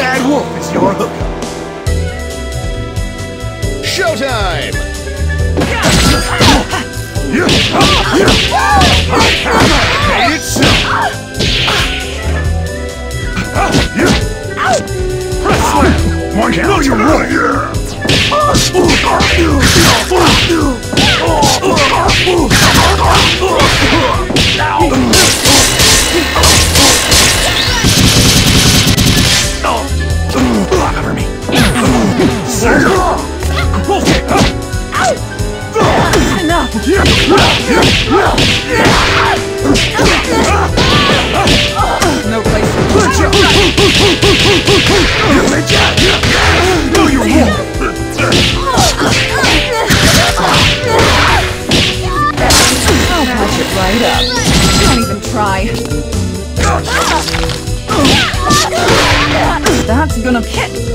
Beowulf is your hookup. Showtime! No place to Good job. Good job. No, you won't. I'll patch it right up. Don't even try. That's gonna hit.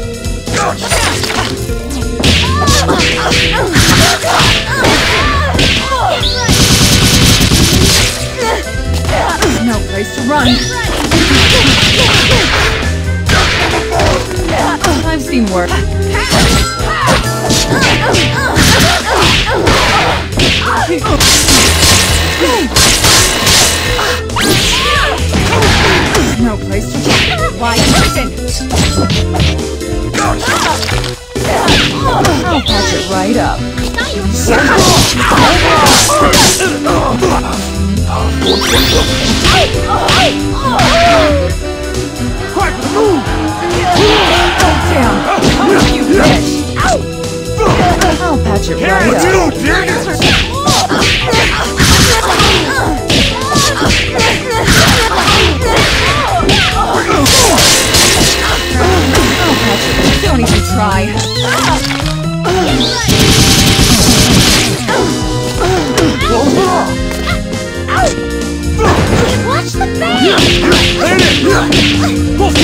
Seen. No place to run. Why listen? I'll patch it right up. I'll patch it right Yeah, up. you dig it. I'll it. Don't even try. Watch the face! Wolf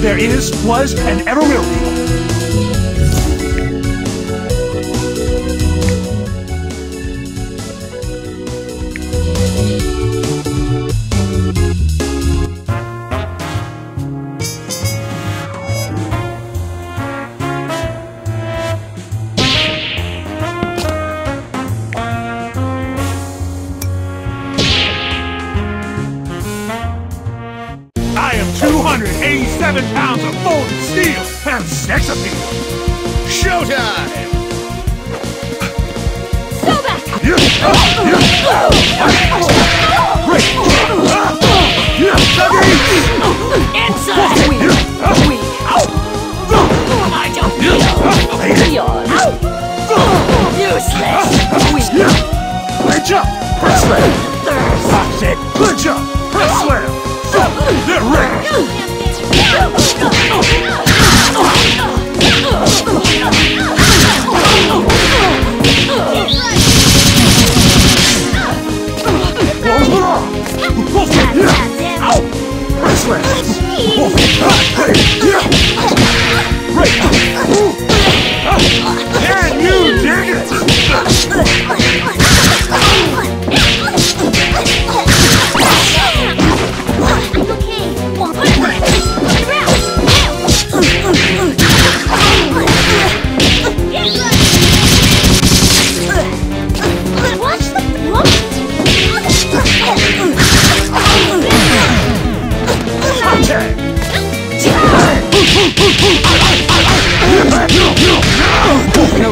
there is, was, and ever will be. 287 pounds of molten steel and sex appeal. Showtime! Go back!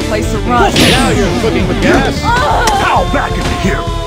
place to run. Now you're cooking with gas. Oh. How back into here.